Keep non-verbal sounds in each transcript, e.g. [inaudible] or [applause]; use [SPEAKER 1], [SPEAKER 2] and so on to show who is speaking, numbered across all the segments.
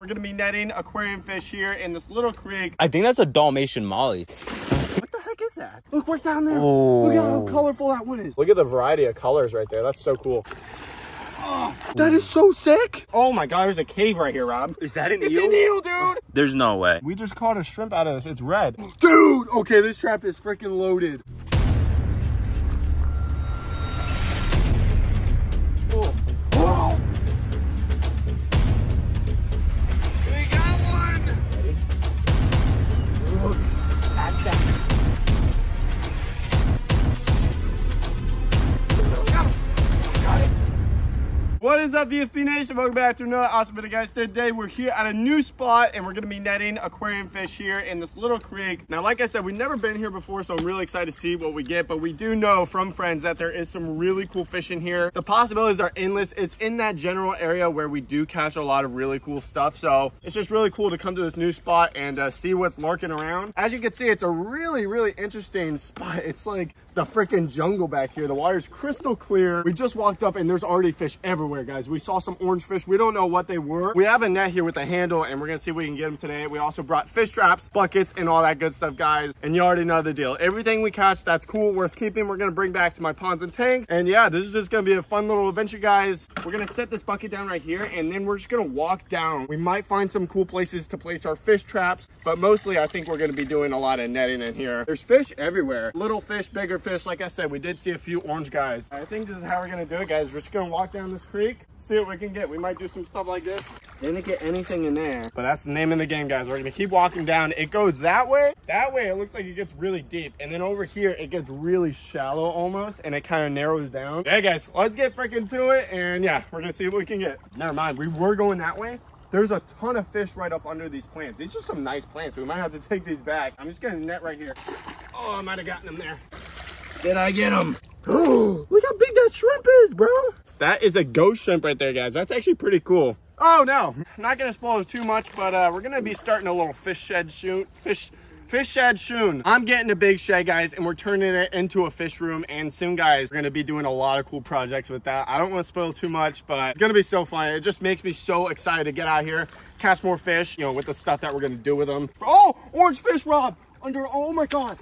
[SPEAKER 1] We're gonna be netting aquarium fish here in this little creek.
[SPEAKER 2] I think that's a Dalmatian Molly.
[SPEAKER 1] What the heck is that? Look, we're down there.
[SPEAKER 2] Oh.
[SPEAKER 1] Look at how colorful that one is. Look at the variety of colors right there. That's so cool. that is so sick. Oh my god, there's a cave right here, Rob.
[SPEAKER 2] Is that an eel?
[SPEAKER 1] It's an eel, dude.
[SPEAKER 2] There's no way.
[SPEAKER 1] We just caught a shrimp out of this. It's red. Dude, okay, this trap is freaking loaded. What is up, BFP Nation? Welcome back to another awesome video, guys. Today we're here at a new spot and we're gonna be netting aquarium fish here in this little creek. Now, like I said, we've never been here before, so I'm really excited to see what we get, but we do know from friends that there is some really cool fish in here. The possibilities are endless. It's in that general area where we do catch a lot of really cool stuff, so it's just really cool to come to this new spot and uh, see what's lurking around. As you can see, it's a really, really interesting [laughs] spot. It's like the freaking jungle back here. The water's crystal clear. We just walked up and there's already fish everywhere, guys. We saw some orange fish. We don't know what they were. We have a net here with a handle and we're gonna see if we can get them today. We also brought fish traps, buckets, and all that good stuff, guys. And you already know the deal. Everything we catch that's cool, worth keeping, we're gonna bring back to my ponds and tanks. And yeah, this is just gonna be a fun little adventure, guys. We're gonna set this bucket down right here and then we're just gonna walk down. We might find some cool places to place our fish traps, but mostly I think we're gonna be doing a lot of netting in here. There's fish everywhere. Little fish, bigger fish. Like I said, we did see a few orange guys. I think this is how we're gonna do it, guys. We're just gonna walk down this creek, see what we can get. We might do some stuff like this. Didn't get anything in there, but that's the name of the game, guys. We're gonna keep walking down. It goes that way. That way, it looks like it gets really deep. And then over here, it gets really shallow almost, and it kind of narrows down. Yeah, guys, let's get freaking to it. And yeah, we're gonna see what we can get. Never mind, we were going that way. There's a ton of fish right up under these plants. These are some nice plants. We might have to take these back. I'm just gonna net right here. Oh, I might have gotten them there. Did I get them? Oh, [gasps] look how big that shrimp is, bro. That is a ghost shrimp right there, guys. That's actually pretty cool. Oh no, I'm not gonna spoil too much, but uh, we're gonna be starting a little fish shed shoot, fish, fish shed soon. I'm getting a big shed, guys, and we're turning it into a fish room. And soon, guys, we're gonna be doing a lot of cool projects with that. I don't want to spoil too much, but it's gonna be so fun. It just makes me so excited to get out here, catch more fish, you know, with the stuff that we're gonna do with them. Oh, orange fish, Rob, under. Oh my God.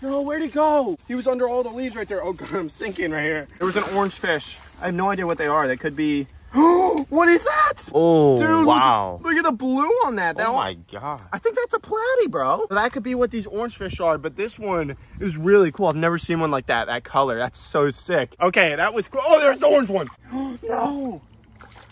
[SPEAKER 1] No, where'd he go? He was under all the leaves right there. Oh [laughs] God, I'm sinking right here. There was an orange fish. I have no idea what they are. They could be. [gasps] what is that?
[SPEAKER 2] Oh,
[SPEAKER 1] Dude, look-
[SPEAKER 2] wow.
[SPEAKER 1] Look, at the blue on that. That
[SPEAKER 2] Oh
[SPEAKER 1] one-
[SPEAKER 2] my god.
[SPEAKER 1] I think that's a platy, bro. That could be what these orange fish are, but this one is really cool. I've never seen one like that, that color. That's so sick. Okay, that was cool. Oh, there's the orange one. [gasps] no.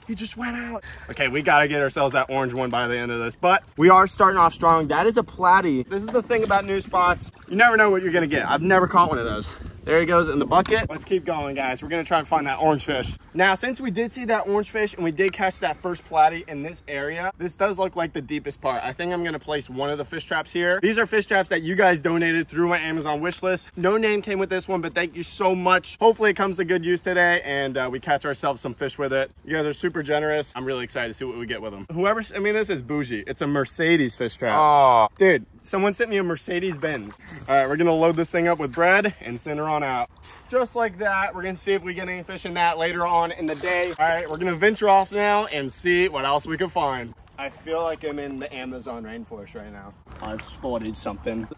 [SPEAKER 1] He just went out. Okay, we gotta get ourselves that orange one by the end of this, but we are starting off strong. That is a platy. This is the thing about new spots. You never know what you're gonna get. I've never caught one of those. There he goes in the bucket. Let's keep going, guys. We're gonna try and find that orange fish. Now, since we did see that orange fish and we did catch that first platy in this area, this does look like the deepest part. I think I'm gonna place one of the fish traps here. These are fish traps that you guys donated through my Amazon wish list. No name came with this one, but thank you so much. Hopefully it comes to good use today and uh, we catch ourselves some fish with it. You guys are super generous. I'm really excited to see what we get with them. Whoever, I mean, this is bougie. It's a Mercedes fish trap.
[SPEAKER 2] Oh,
[SPEAKER 1] Dude, someone sent me a Mercedes Benz. All right, we're gonna load this thing up with bread and send her on out. Just like that, we're gonna see if we get any fish in that later on in the day. All right, we're gonna venture off now and see what else we can find. I feel like I'm in the Amazon rainforest right now. I've spotted something.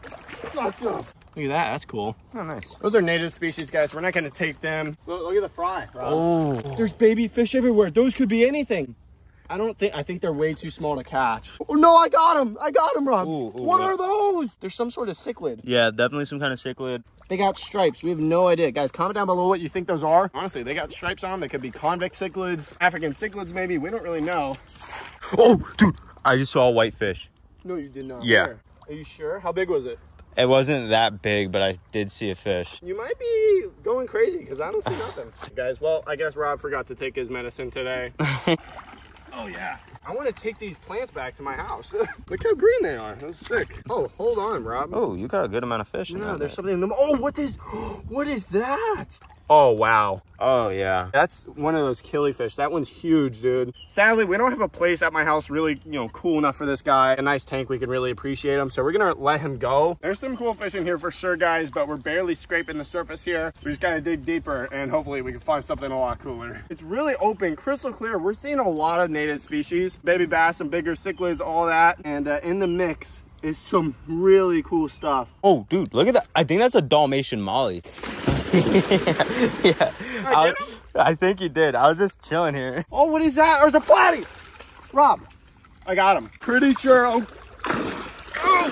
[SPEAKER 1] Look at that, that's cool.
[SPEAKER 2] oh nice.
[SPEAKER 1] Those are native species, guys. We're not gonna take them. Look, look at the fry. Rob.
[SPEAKER 2] Oh.
[SPEAKER 1] There's baby fish everywhere. Those could be anything. I don't think, I think they're way too small to catch. Oh, no, I got them. I got them, Rob.
[SPEAKER 2] Ooh, ooh,
[SPEAKER 1] what
[SPEAKER 2] what?
[SPEAKER 1] are those? There's some sort of cichlid.
[SPEAKER 2] Yeah, definitely some kind of cichlid.
[SPEAKER 1] They got stripes. We have no idea. Guys, comment down below what you think those are. Honestly, they got stripes on them. They could be convict cichlids, African cichlids maybe. We don't really know.
[SPEAKER 2] Oh, dude, I just saw a white fish.
[SPEAKER 1] No, you did not.
[SPEAKER 2] Yeah.
[SPEAKER 1] Where? Are you sure? How big was it?
[SPEAKER 2] It wasn't that big, but I did see a fish.
[SPEAKER 1] You might be going crazy because I don't see nothing. [laughs] Guys, well, I guess Rob forgot to take his medicine today. [laughs] oh, yeah. I want to take these plants back to my house. [laughs] Look how green they are. That's sick. Oh, hold on, Rob.
[SPEAKER 2] Oh, you got a good amount of fish in
[SPEAKER 1] No,
[SPEAKER 2] there.
[SPEAKER 1] there's something in them. Oh, what is, [gasps] what is that? Oh, wow.
[SPEAKER 2] Oh yeah.
[SPEAKER 1] That's one of those killifish. That one's huge, dude. Sadly, we don't have a place at my house really, you know, cool enough for this guy. A nice tank, we can really appreciate him. So we're gonna let him go. There's some cool fish in here for sure, guys, but we're barely scraping the surface here. We just gotta dig deeper and hopefully we can find something a lot cooler. It's really open, crystal clear. We're seeing a lot of native species, baby bass, some bigger cichlids, all that. And uh, in the mix is some really cool stuff.
[SPEAKER 2] Oh, dude, look at that. I think that's a Dalmatian Molly. [laughs] yeah. I,
[SPEAKER 1] get him?
[SPEAKER 2] I think you did. I was just chilling here.
[SPEAKER 1] Oh, what is that? There's a platy. Rob, I got him. Pretty sure. Oh,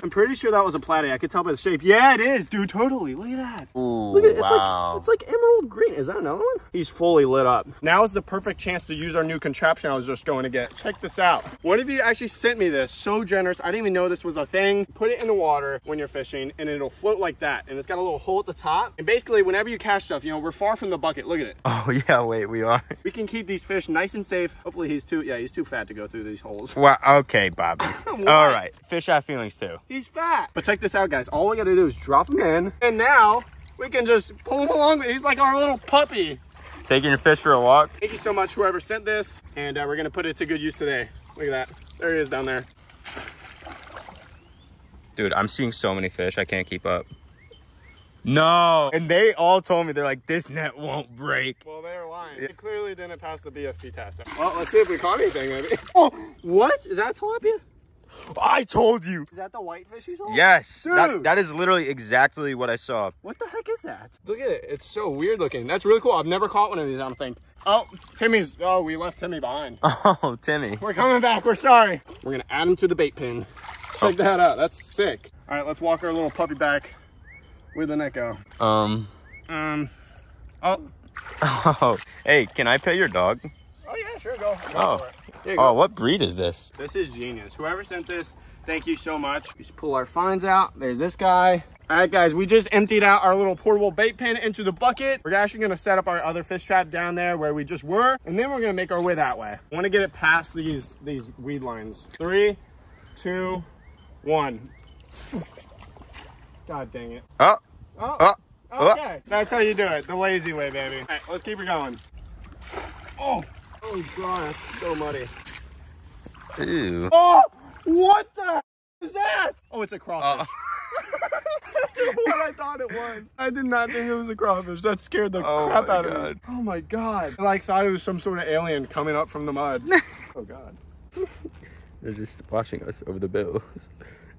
[SPEAKER 1] I'm pretty sure that was a platy. I could tell by the shape. Yeah, it is, dude. Totally. Look at that.
[SPEAKER 2] Ooh,
[SPEAKER 1] Look at it's
[SPEAKER 2] wow.
[SPEAKER 1] like it's like emerald green. Is that another one? He's fully lit up. Now is the perfect chance to use our new contraption I was just going to get. Check this out. One of you actually sent me this. So generous. I didn't even know this was a thing. Put it in the water when you're fishing and it'll float like that. And it's got a little hole at the top. And basically whenever you catch stuff, you know, we're far from the bucket. Look at it.
[SPEAKER 2] oh [laughs] yeah, wait, we are.
[SPEAKER 1] We can keep these fish nice and safe. Hopefully he's too, yeah, he's too fat to go through these holes.
[SPEAKER 2] Wow. Okay, Bobby. [laughs] All right. Fish have feelings too.
[SPEAKER 1] He's fat. But check this out, guys. All we gotta do is drop him in. And now we can just pull him along. He's like our little puppy.
[SPEAKER 2] Taking your fish for a walk.
[SPEAKER 1] Thank you so much, whoever sent this. And uh, we're gonna put it to good use today. Look at that. There he is down there.
[SPEAKER 2] Dude, I'm seeing so many fish. I can't keep up. No. And they all told me they're like, this net won't break.
[SPEAKER 1] Well, they're lying.
[SPEAKER 2] Yeah.
[SPEAKER 1] It clearly didn't pass the BFP test. Well, let's see if we caught anything, maybe. Oh, what? Is that tilapia?
[SPEAKER 2] I told you.
[SPEAKER 1] Is that the whitefish you saw?
[SPEAKER 2] Yes. That, that is literally exactly what I saw.
[SPEAKER 1] What the heck is that? Look at it. It's so weird looking. That's really cool. I've never caught one of these, I don't think. Oh, Timmy's. Oh, we left Timmy behind. [laughs]
[SPEAKER 2] Oh, Timmy.
[SPEAKER 1] We're coming back. We're sorry. We're going to add him to the bait pin. Check that out. That's sick. All right, let's walk our little puppy back. Where'd the net go?
[SPEAKER 2] Um.
[SPEAKER 1] Um. Oh. [laughs]
[SPEAKER 2] Oh. Hey, can I pet your dog?
[SPEAKER 1] Oh yeah, sure. Go. go
[SPEAKER 2] Oh.
[SPEAKER 1] For it. Here you oh, go.
[SPEAKER 2] Oh, what breed is this?
[SPEAKER 1] This is genius. Whoever sent this, thank you so much. We Just pull our finds out. There's this guy. All right, guys, we just emptied out our little portable bait pin into the bucket. We're actually gonna set up our other fish trap down there where we just were, and then we're gonna make our way that way. I wanna get it past these, these weed lines. Three, two, one. God dang it.
[SPEAKER 2] Oh.
[SPEAKER 1] Oh,
[SPEAKER 2] Oh. Oh.
[SPEAKER 1] okay. That's how you do it, the lazy way, baby. All right, let's keep it going. Oh, oh God, that's so muddy.
[SPEAKER 2] Ew.
[SPEAKER 1] Oh, what the is that? Oh, it's a
[SPEAKER 2] Uh,
[SPEAKER 1] crawfish. [laughs] what I thought it was. I did not think it was a crawfish. That scared the
[SPEAKER 2] Oh
[SPEAKER 1] crap
[SPEAKER 2] my
[SPEAKER 1] out of me.
[SPEAKER 2] God.
[SPEAKER 1] Oh my god. I like thought it was some sort of alien coming up from the mud. [laughs] oh god.
[SPEAKER 2] They're just watching us over the bills.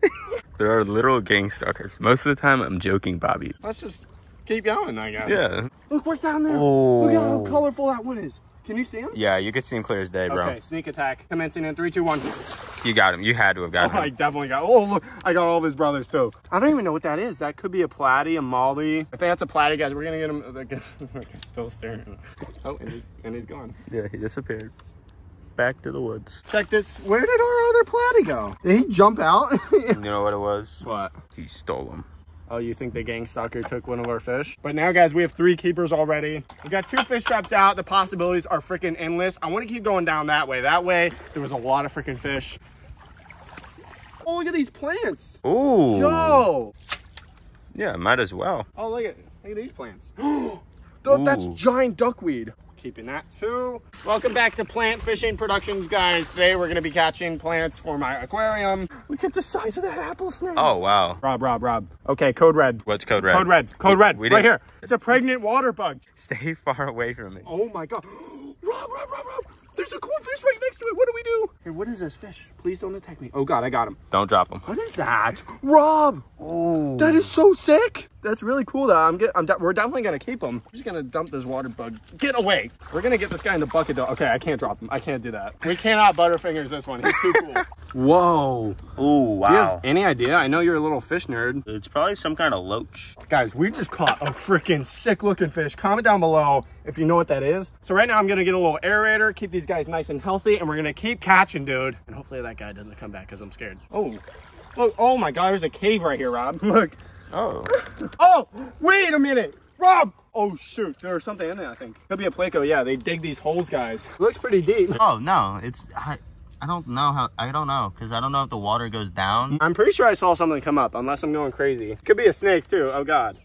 [SPEAKER 2] [laughs] there are literal gang stalkers. Most of the time, I'm joking, Bobby.
[SPEAKER 1] Let's just keep going, I guess.
[SPEAKER 2] Yeah.
[SPEAKER 1] Look, what's down there?
[SPEAKER 2] Oh.
[SPEAKER 1] Look at how colorful that one is. Can you see him?
[SPEAKER 2] Yeah, you could see him clear as day, bro.
[SPEAKER 1] Okay, sneak attack. Commencing in three, two, one.
[SPEAKER 2] You got him. You had to have
[SPEAKER 1] Oh,
[SPEAKER 2] him.
[SPEAKER 1] I definitely got. Oh, look, I got all of his brothers too. I don't even know what that is. That could be a platy, a molly. I think that's a platy, guys. We're gonna get him. [laughs] Like, still staring. Oh, and he's and he's gone.
[SPEAKER 2] Yeah, he disappeared. Back to the woods.
[SPEAKER 1] Check this. Where did our other platy go? Did he jump out? [laughs]
[SPEAKER 2] You know what it was?
[SPEAKER 1] what?
[SPEAKER 2] He stole him.
[SPEAKER 1] Oh, you think the gang stalker took one of our fish? But now, guys, we have three keepers already. We got two fish traps out. The possibilities are freaking endless. I want to keep going down that way. That way, there was a lot of freaking fish. Oh, look at these plants.
[SPEAKER 2] Ooh.
[SPEAKER 1] Yo.
[SPEAKER 2] Yeah, might as well.
[SPEAKER 1] Oh, look at look at these plants. [gasps] Th- That's giant duckweed. Keeping that too. Welcome back to Plant Fishing Productions, guys. Today we're gonna be catching plants for my aquarium. Look at the size of that apple snake.
[SPEAKER 2] Oh, wow.
[SPEAKER 1] Rob, Rob, Rob. Okay, code red.
[SPEAKER 2] What's code red?
[SPEAKER 1] Code red. Code
[SPEAKER 2] We-
[SPEAKER 1] red.
[SPEAKER 2] we
[SPEAKER 1] right
[SPEAKER 2] didn't-
[SPEAKER 1] here. It's a pregnant water bug.
[SPEAKER 2] Stay far away from me.
[SPEAKER 1] Oh my god. [gasps] Rob, Rob, Rob, Rob. There's a cool fish right next to it. What do we do? Here, what is this fish? Please don't attack me. Oh god, I got him.
[SPEAKER 2] Don't drop him.
[SPEAKER 1] What is that? Rob!
[SPEAKER 2] Ooh.
[SPEAKER 1] That is so sick. That's really cool though. I'm get, I'm de- we're definitely gonna keep him. We're just gonna dump this water bug. Get away. We're gonna get this guy in the bucket though. Okay, I can't drop him. I can't do that. We cannot butterfingers this one. He's too cool. [laughs] Whoa.
[SPEAKER 2] Ooh,
[SPEAKER 1] Do you have any idea? I know you're a little fish nerd.
[SPEAKER 2] It's probably some kind of loach.
[SPEAKER 1] Guys, we just caught a freaking sick looking fish. Comment down below if you know what that is. So right now I'm gonna get a little aerator, keep these guys nice and healthy, and we're gonna keep catching, dude. And hopefully that guy doesn't come back because I'm scared. Oh, look, oh my god, there's a cave right here, Rob. [laughs] Look.
[SPEAKER 2] Oh.
[SPEAKER 1] Oh, wait a minute. Rob! Oh shoot, there's something in there, I think. Could be a Pleco, yeah, they dig these holes, guys. looks pretty deep.
[SPEAKER 2] Oh, no. It's. I, I don't know how. I don't know. Because I don't know if the water goes down.
[SPEAKER 1] I'm pretty sure I saw something come up, unless I'm going crazy. Could be a snake too, oh god.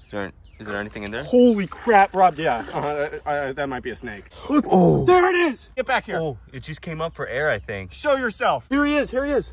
[SPEAKER 2] Certain. Is there anything in there?
[SPEAKER 1] Holy crap, Rob. Yeah, uh, uh, uh, that might be a snake. Look,
[SPEAKER 2] Oh.
[SPEAKER 1] there it is. Get back here.
[SPEAKER 2] Oh, it just came up for air, I think.
[SPEAKER 1] Show yourself. Here he is. Here he is.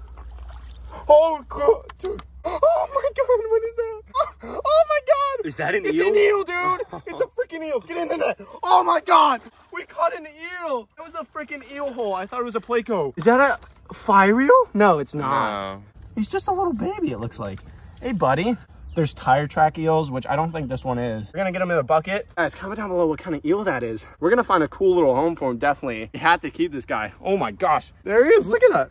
[SPEAKER 1] Oh, God, dude. Oh my God, what is that? Oh my God.
[SPEAKER 2] Is that an
[SPEAKER 1] it's
[SPEAKER 2] eel?
[SPEAKER 1] an eel, dude. It's a freaking eel. Get in the net. Oh my God. We caught an eel. It was a freaking eel hole. I thought it was a Pleco. Is that a fire eel? No, it's not.
[SPEAKER 2] No.
[SPEAKER 1] He's just a little baby, it looks like. Hey, buddy. There's tire track eels, which I don't think this one is. We're gonna get him in a bucket. Guys, comment down below what kind of eel that is. We're gonna find a cool little home for him, definitely. We had to keep this guy. Oh my gosh. There he is, look at that.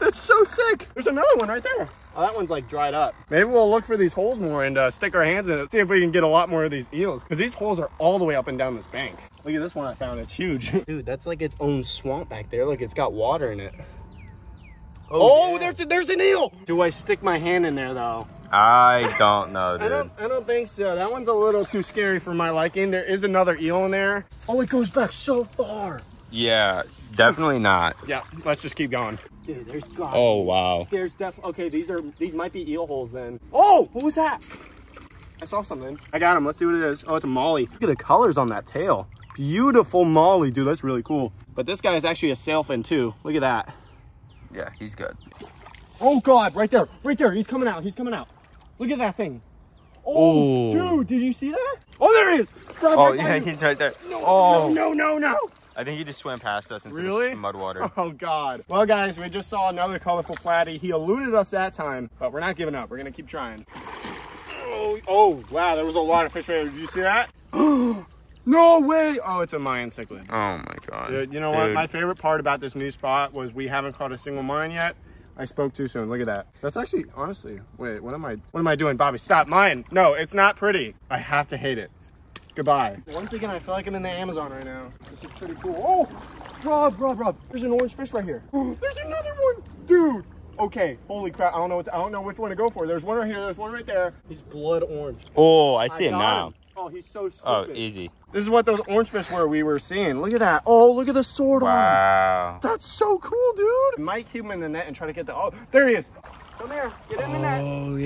[SPEAKER 1] That's so sick. There's another one right there. Oh, that one's like dried up. Maybe we'll look for these holes more and uh, stick our hands in it. See if we can get a lot more of these eels. Because these holes are all the way up and down this bank. Look at this one I found. It's huge. [laughs] Dude, that's like its own swamp back there. Look, it's got water in it. Oh,
[SPEAKER 2] yeah.
[SPEAKER 1] there's, a, there's an eel. Do I stick my hand in there though?
[SPEAKER 2] I don't know, [laughs]
[SPEAKER 1] I
[SPEAKER 2] dude.
[SPEAKER 1] don't, I don't think so. That one's a little too scary for my liking. There is another eel in there. Oh, it goes back so far.
[SPEAKER 2] Yeah, definitely not.
[SPEAKER 1] Yeah, let's just keep going. Dude, there's got.
[SPEAKER 2] Oh, wow.
[SPEAKER 1] There's definitely. Okay, these are these might be eel holes then. Oh, what was that? I saw something. I got him. Let's see what it is. Oh, it's a molly. Look at the colors on that tail. Beautiful molly, dude. That's really cool. But this guy is actually a sailfin too. Look at that.
[SPEAKER 2] Yeah, he's good.
[SPEAKER 1] Oh God, right there, right there. He's coming out. He's coming out. Look at that thing. Oh,
[SPEAKER 2] Oh.
[SPEAKER 1] dude, did you see that? Oh, there he is. Right,
[SPEAKER 2] Oh,
[SPEAKER 1] right
[SPEAKER 2] yeah,
[SPEAKER 1] you.
[SPEAKER 2] he's right there.
[SPEAKER 1] No,
[SPEAKER 2] Oh,
[SPEAKER 1] no, no, no.
[SPEAKER 2] I think he just swam past us into
[SPEAKER 1] Really?
[SPEAKER 2] the mud water. [laughs]
[SPEAKER 1] Oh God. Well, guys, we just saw another colorful platy. He eluded us that time, but we're not giving up. We're gonna keep trying. Oh, oh, wow, there was a lot of fish right there. Did you see that? [gasps] no way. Oh, it's a Mayan cichlid.
[SPEAKER 2] Oh my god.
[SPEAKER 1] Dude, you know what? My favorite part about this new spot was we haven't caught a single Mayan yet. I spoke too soon. Look at that. That's actually, honestly, wait, what am I, what am I doing? Bobby, stop. Mine. No, it's not pretty. I have to hate it. Goodbye. Once again, I feel like I'm in the Amazon right now. This is pretty cool. Oh, Rob, Rob, Rob. There's an orange fish right here. [gasps] There's another one, dude. Okay, holy crap! I don't know. What to- I don't know which one to go for. There's one right here. There's one right there. He's blood orange.
[SPEAKER 2] Oh, I see
[SPEAKER 1] I
[SPEAKER 2] it now.
[SPEAKER 1] him. Oh, he's so oh, stupid.
[SPEAKER 2] Oh, easy.
[SPEAKER 1] This is what those orange fish were we were seeing. Look at that. Oh, look at the sword on.
[SPEAKER 2] Wow.
[SPEAKER 1] That's so cool, dude. Might keep him in the net and try to get the. Oh, there he is. Come here. Get in the oh, net.
[SPEAKER 2] Oh yeah.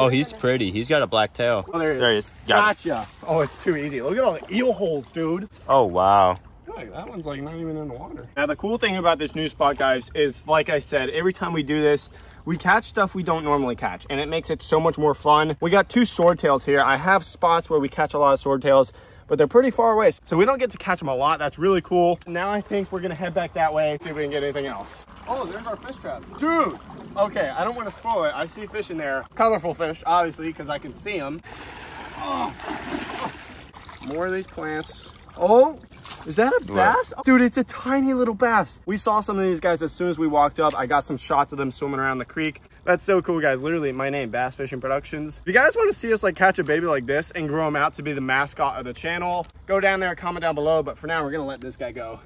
[SPEAKER 2] Oh, he's pretty. He's got a black tail.
[SPEAKER 1] Oh, there he is.
[SPEAKER 2] There he is. Got it.
[SPEAKER 1] Gotcha. Oh, it's too easy. Look at all the eel holes, dude.
[SPEAKER 2] Oh wow.
[SPEAKER 1] Like, that one's like not even in the water. Now the cool thing about this new spot, guys, is like I said, every time we do this, we catch stuff we don't normally catch, and it makes it so much more fun. We got two swordtails here. I have spots where we catch a lot of swordtails, but they're pretty far away, so we don't get to catch them a lot. That's really cool. Now I think we're gonna head back that way, see if we can get anything else. Oh, there's our fish trap. Dude! Okay, I don't want to spoil it. I see fish in there. Colorful fish, obviously, because I can see them. More of these plants. Oh, is that a bass? Dude, it's a tiny little bass. We saw some of these guys as soon as we walked up. I got some shots of them swimming around the creek. That's so cool, guys. Literally, my name, Bass Fishing Productions. If you guys want to see us like catch a baby like this and grow him out to be the mascot of the channel, go down there, comment down below. But for now, we're gonna let this guy go.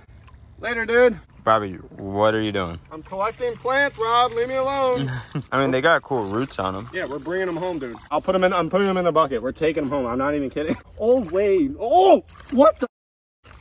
[SPEAKER 1] Later, dude.
[SPEAKER 2] Bobby, what are you doing?
[SPEAKER 1] I'm collecting plants, Rob. Leave me alone. [laughs]
[SPEAKER 2] I mean, they got cool roots on them.
[SPEAKER 1] Yeah, we're bringing them home, dude. I'll put them in. I'm putting them in the bucket. We're taking them home. I'm not even kidding. [laughs] Oh wait. Oh, what the?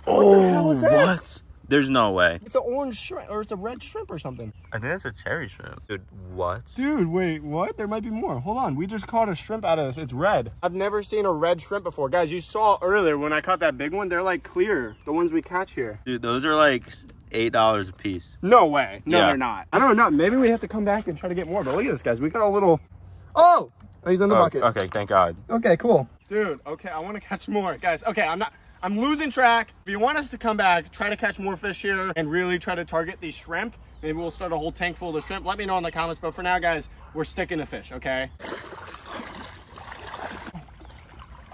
[SPEAKER 2] Oh,
[SPEAKER 1] hell is oh, that?
[SPEAKER 2] what? There's no way.
[SPEAKER 1] It's an orange shrimp, or it's a red shrimp, or something.
[SPEAKER 2] I think that's a cherry shrimp. Dude, what?
[SPEAKER 1] Dude, wait, what? There might be more. Hold on. We just caught a shrimp out of this. It's red. I've never seen a red shrimp before. Guys, you saw earlier when I caught that big one, they're like clear. The ones we catch here.
[SPEAKER 2] Dude, those are like eight dollars a piece.
[SPEAKER 1] No way. No,
[SPEAKER 2] Yeah.
[SPEAKER 1] they're not. I don't know. Maybe we have to come back and try to get more. But look at this, guys. We got a little. Oh! oh he's in the
[SPEAKER 2] Oh,
[SPEAKER 1] bucket.
[SPEAKER 2] okay, thank God.
[SPEAKER 1] Okay, cool. Dude, okay, I want to [laughs] catch more. Guys, okay, I'm not. I'm losing track. If you want us to come back, try to catch more fish here and really try to target these shrimp, maybe we'll start a whole tank full of shrimp. Let me know in the comments. But for now, guys, we're sticking to fish, okay?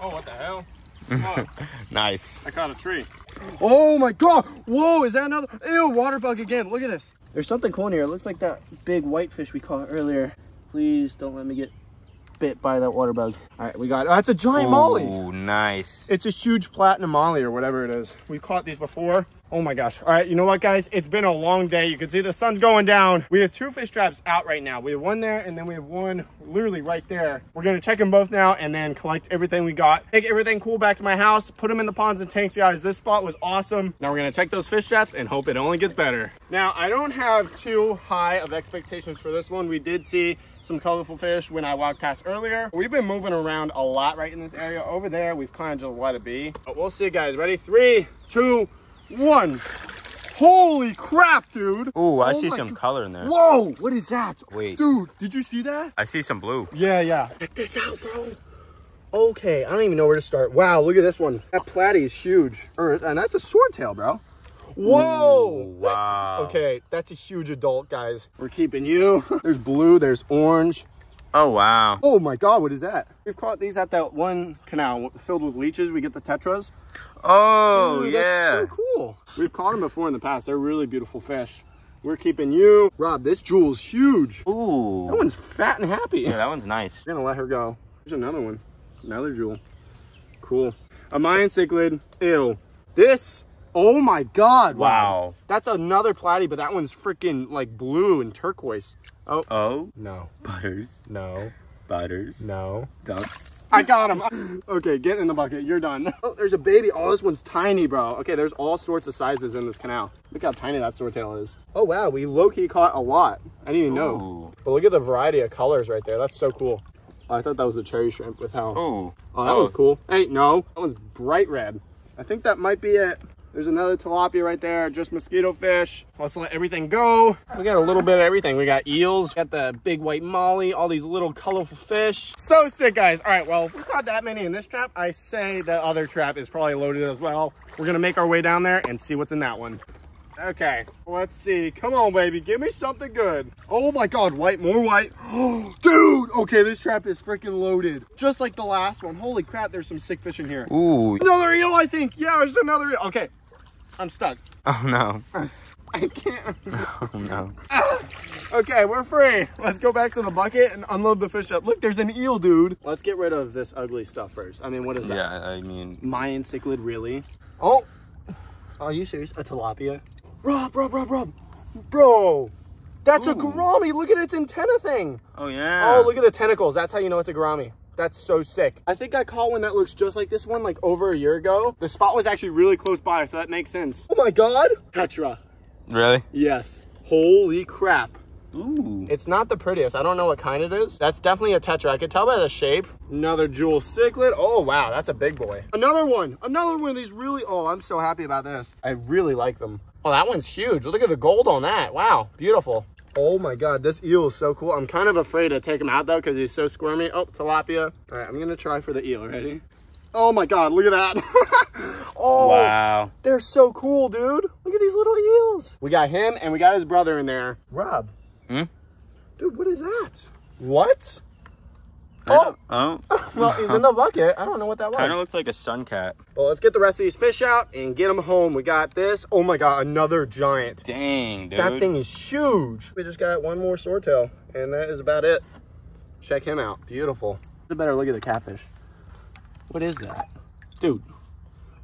[SPEAKER 1] Oh, what the hell? Oh, [laughs]
[SPEAKER 2] Nice.
[SPEAKER 1] I caught a tree. Oh my god! Whoa, is that another? Ew, water bug again. Look at this. There's something cool in here. It looks like that big white fish we caught earlier. Please don't let me get bit by that water bug. All right, we got. Oh, that's a giant molly.
[SPEAKER 2] Oh, nice.
[SPEAKER 1] It's a huge platinum molly or whatever it is. We've caught these before. Oh my gosh. All right, you know what, guys? It's been a long day. You can see the sun's going down. We have two fish traps out right now. We have one there, and then we have one literally right there. We're gonna check them both now and then collect everything we got. Take everything cool back to my house, put them in the ponds and tanks, guys. This spot was awesome. Now we're gonna check those fish traps and hope it only gets better. Now, I don't have too high of expectations for this one. We did see some colorful fish when I walked past earlier. We've been moving around a lot right in this area. Over there, we've kind of just let it be. But we'll see, guys. Ready? Three, two, one. Holy crap, dude.
[SPEAKER 2] Ooh, I
[SPEAKER 1] Oh
[SPEAKER 2] see some
[SPEAKER 1] God.
[SPEAKER 2] color in there.
[SPEAKER 1] Whoa, what is that?
[SPEAKER 2] Wait.
[SPEAKER 1] Dude, did you see that?
[SPEAKER 2] I see some blue.
[SPEAKER 1] Yeah, yeah. Check this out, bro. Okay, I don't even know where to start. Wow, look at this one. That platy is huge. And that's a swordtail, bro. Whoa!
[SPEAKER 2] Ooh, wow. [laughs]
[SPEAKER 1] Okay, that's a huge adult, guys. We're keeping you. [laughs] There's blue, there's orange.
[SPEAKER 2] Oh, wow.
[SPEAKER 1] Oh my god, what is that? We've caught these at that one canal filled with leeches. We get the tetras.
[SPEAKER 2] Oh,
[SPEAKER 1] Dude,
[SPEAKER 2] yeah.
[SPEAKER 1] That's so cool. We've caught them before in the past. They're really beautiful fish. We're keeping you. Rob, this jewel's huge.
[SPEAKER 2] Ooh.
[SPEAKER 1] That one's fat and happy.
[SPEAKER 2] Yeah, that one's nice.
[SPEAKER 1] We're gonna let her go. There's another one. Another jewel. Cool. A Mayan cichlid. Ew. This. Oh my god.
[SPEAKER 2] Wow.
[SPEAKER 1] That's another platy, but that one's freaking like blue and turquoise. Oh.
[SPEAKER 2] Oh,
[SPEAKER 1] No.
[SPEAKER 2] butters,
[SPEAKER 1] No.
[SPEAKER 2] butters,
[SPEAKER 1] No.
[SPEAKER 2] duck.
[SPEAKER 1] I got him. [laughs] Okay, get in the bucket. You're done. [laughs] Oh, there's a baby. Oh, this one's tiny, bro. Okay, there's all sorts of sizes in this canal. Look how tiny that swordtail is. Oh, wow. We low-key caught a lot. I didn't even know.
[SPEAKER 2] Ooh.
[SPEAKER 1] But look at the variety of colors right there. That's so cool. Oh, I thought that was a cherry shrimp with how...
[SPEAKER 2] Oh.
[SPEAKER 1] Oh, that oh. one's cool. Hey, no, that one's bright red. I think that might be it. There's another tilapia right there, just mosquito fish. Let's let everything go. We got a little bit of everything. We got eels, got the big white molly, all these little colorful fish. So sick, guys. All right, well, if we caught that many in this trap, I say the other trap is probably loaded as well. We're gonna make our way down there and see what's in that one. Okay, let's see. Come on, baby. Give me something good. Oh my God, white, more white. [gasps] Dude, okay, this trap is freaking loaded. Just like the last one. Holy crap, there's some sick fish in here.
[SPEAKER 2] Ooh.
[SPEAKER 1] Another eel, I think. Yeah, there's another eel. Okay, I'm stuck.
[SPEAKER 2] Oh, no. [laughs]
[SPEAKER 1] I can't.
[SPEAKER 2] Oh, no. [laughs]
[SPEAKER 1] Okay, we're free. Let's go back to the bucket and unload the fish up. Look, there's an eel, dude. Let's get rid of this ugly stuff first. I mean, what is that?
[SPEAKER 2] Yeah, I mean,
[SPEAKER 1] Mayan cichlid, really? Oh. oh, are you serious? A tilapia? Rob, Rob, Rob, Rob. Bro, that's a
[SPEAKER 2] Ooh.
[SPEAKER 1] gourami. Look at its antenna thing.
[SPEAKER 2] oh, yeah.
[SPEAKER 1] Oh, look at the tentacles. That's how you know it's a gourami. That's so sick. I think I caught one that looks just like this one like over a year ago. The spot was actually really close by, so that makes sense. Oh my God. Tetra.
[SPEAKER 2] Really?
[SPEAKER 1] Yes. Holy crap.
[SPEAKER 2] Ooh.
[SPEAKER 1] It's not the prettiest. I don't know what kind it is. That's definitely a tetra. I could tell by the shape. Another jewel cichlid. Oh, wow. That's a big boy. Another one. Another one of these really... Oh, I'm so happy about this. I really like them. Oh, that one's huge. Look at the gold on that. Wow. Beautiful. Oh my God. This eel is so cool. I'm kind of afraid to take him out though because he's so squirmy. Oh, tilapia. All right. I'm going to try for the eel. Ready? Oh my God. Look at that. [laughs] oh.
[SPEAKER 2] Wow.
[SPEAKER 1] They're so cool, dude. Look at these little eels. We got him and we got his brother in there. Rob.
[SPEAKER 2] Hmm?
[SPEAKER 1] Dude, what is that? What?
[SPEAKER 2] Oh.
[SPEAKER 1] Oh, [laughs] [laughs] well, he's in the bucket. I don't know what that was.
[SPEAKER 2] Kind of looks like a sun cat.
[SPEAKER 1] Well, let's get the rest of these fish out and get them home. We got this. Oh my God, another giant.
[SPEAKER 2] Dang, dude.
[SPEAKER 1] That thing is huge. We just got one more swordtail and that is about it. Check him out. Beautiful. A better look at the catfish. What is that? Dude.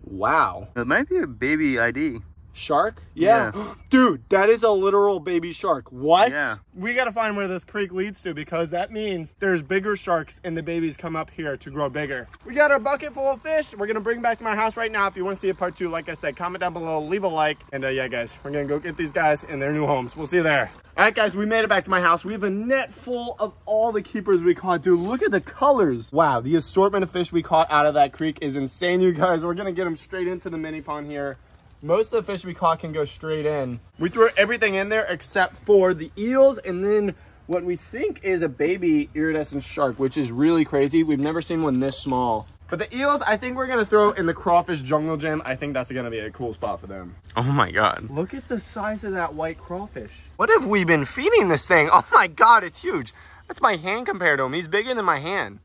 [SPEAKER 1] Wow.
[SPEAKER 2] It might be a baby ID.
[SPEAKER 1] Shark? Yeah. [gasps] Dude, that is a literal baby shark. What?
[SPEAKER 2] Yeah.
[SPEAKER 1] We got to find where this creek leads to because that means there's bigger sharks and the babies come up here to grow bigger. We got our bucket full of fish. We're going to bring back to my house right now. If you want to see a part two, like I said, comment down below, leave a like. And uh, yeah, guys, we're going to go get these guys in their new homes. We'll see you there. All right, guys, we made it back to my house. We have a net full of all the keepers we caught. Dude, look at the colors. Wow, the assortment of fish we caught out of that creek is insane, you guys. We're going to get them straight into the mini pond here. Most of the fish we caught can go straight in. We threw everything in there except for the eels and then what we think is a baby iridescent shark, which is really crazy. We've never seen one this small. But the eels, I think we're gonna throw in the crawfish jungle gym. I think that's gonna be a cool spot for them.
[SPEAKER 2] Oh my god.
[SPEAKER 1] Look at the size of that white crawfish. What have we been feeding this thing? Oh my God, it's huge. That's my hand compared to him. He's bigger than my hand.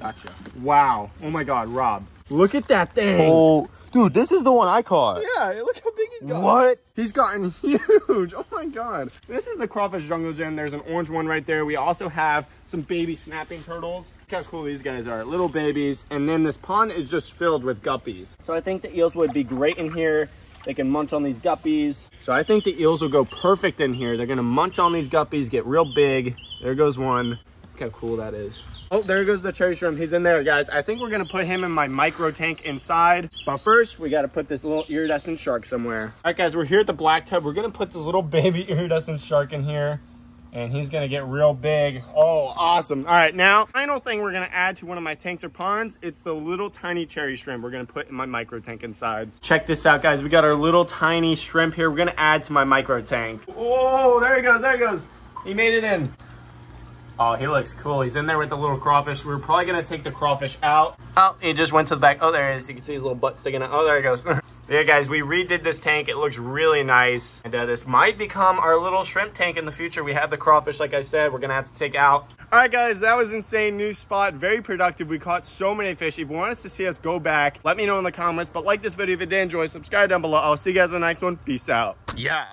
[SPEAKER 1] Gotcha. Wow. Oh my God, Rob. Look at that thing.
[SPEAKER 2] Oh, dude, this is the one I caught.
[SPEAKER 1] Yeah, look how big he's gotten.
[SPEAKER 2] What?
[SPEAKER 1] He's gotten [laughs] huge. Oh my god. This is the crawfish jungle gym. There's an orange one right there. We also have some baby snapping turtles. Look how cool these guys are. Little babies. And then this pond is just filled with guppies. So I think the eels would be great in here. They can munch on these guppies. So I think the eels will go perfect in here. They're gonna munch on these guppies, get real big. There goes one. Look how cool that is. Oh, there goes the cherry shrimp. He's in there, guys. I think we're gonna put him in my micro tank inside. But first, we gotta put this little iridescent shark somewhere. All right, guys, we're here at the black tub. We're gonna put this little [laughs] baby iridescent shark in here and he's gonna get real big. Oh, awesome. All right, now, final thing we're gonna add to one of my tanks or ponds, it's the little tiny cherry shrimp we're gonna put in my micro tank inside. Check this out, guys. We got our little tiny shrimp here. We're gonna add to my micro tank. Oh, there he goes, there he goes. He made it in. Oh, he looks cool. He's in there with the little crawfish. We're probably gonna take the crawfish out. Oh, he just went to the back. Oh, there he is. You can see his little butt sticking out. Oh, there he goes. [laughs] yeah, guys, we redid this tank. It looks really nice. And uh, this might become our little shrimp tank in the future. We have the crawfish, like I said, we're gonna have to take out. All right, guys, that was insane. New spot, very productive. We caught so many fish. If you want us to see us go back, let me know in the comments. But like this video if you did enjoy, subscribe down below. I'll see you guys in the next one. Peace out.
[SPEAKER 2] Yeah.